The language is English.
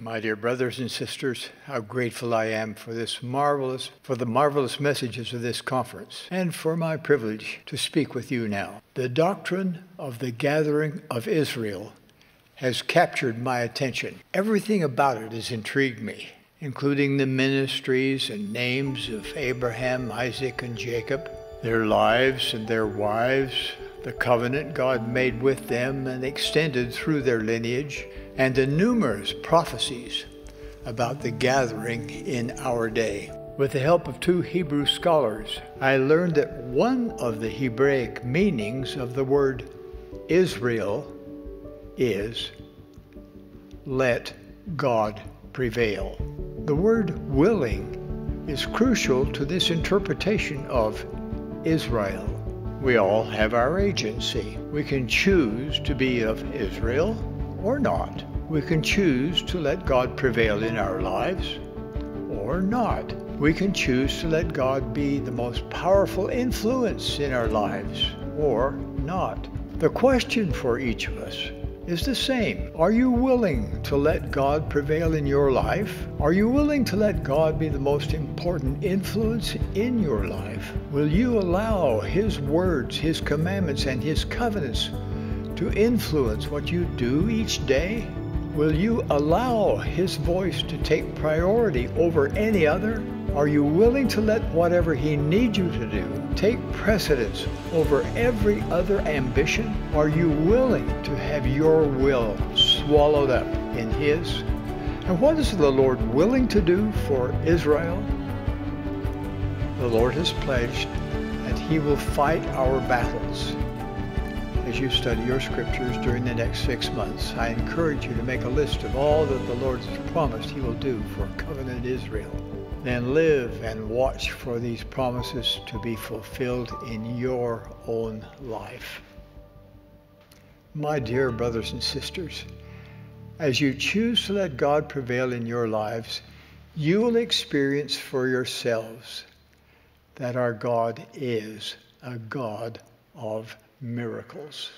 My dear brothers and sisters, how grateful I am for this marvelous, for the marvelous messages of this conference, and for my privilege to speak with you now. The doctrine of the gathering of Israel has captured my attention. Everything about it has intrigued me, including the ministries and names of Abraham, Isaac, and Jacob, their lives and their wives, the covenant God made with them and extended through their lineage and the numerous prophecies about the gathering in our day. With the help of two Hebrew scholars, I learned that one of the Hebraic meanings of the word Israel is let God prevail. The word willing is crucial to this interpretation of Israel. We all have our agency. We can choose to be of Israel or not. We can choose to let God prevail in our lives or not. We can choose to let God be the most powerful influence in our lives or not. The question for each of us is the same. Are you willing to let God prevail in your life? Are you willing to let God be the most important influence in your life? Will you allow His words, His commandments, and His covenants to influence what you do each day? Will you allow His voice to take priority over any other? Are you willing to let whatever He needs you to do take precedence over every other ambition? Are you willing to have your will swallowed up in His? And what is the Lord willing to do for Israel? The Lord has pledged that He will fight our battles as you study your scriptures during the next six months, I encourage you to make a list of all that the Lord has promised He will do for covenant Israel. Then live and watch for these promises to be fulfilled in your own life. My dear brothers and sisters, as you choose to let God prevail in your lives, you will experience for yourselves that our God is a God of miracles.